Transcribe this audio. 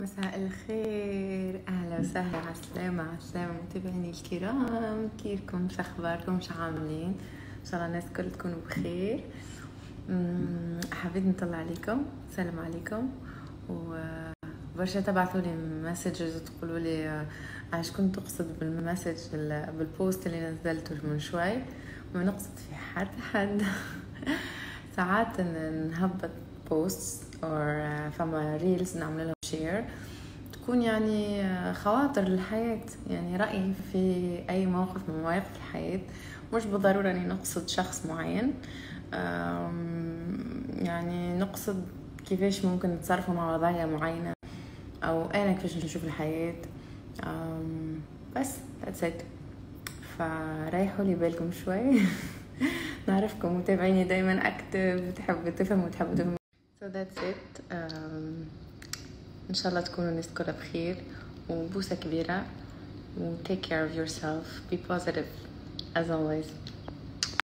مساء الخير أهلا وسهلا على السلامة على السلامة متابعيني الكرام. كيفكم؟ شو أخباركم؟ شو عاملين؟ إن شاء الله الناس الكل تكونوا بخير. أمم، حبيت نطلع عليكم. سلام عليكم. و برشا تبعثوا لي messages وتقولوا لي آه، آش كنت تقصد بال message ال- بال post اللي نزلته من شوي؟ ما نقصد في حتى حد. ساعات نهبط post أو فما reels نعمل share تكون يعني آه، خواطر الحياة يعني رأيي في أي موقف من مواقف الحياة مش بالضرورة أني نقصد شخص معين. يعني نقصد كيفاش ممكن نتصرفوا مع وضعية معينة أو أنا كيفاش نشوف الحياة. بس that's it. فريحوا لي بالكم شوي. نعرفكم متابعيني دايما اكتف تحبوا تفهموا تحبوا تفهموا so that's it. um, ان شاء الله تكونوا الناس كلها بخير وبوسه كبيره و take care of yourself be positive as always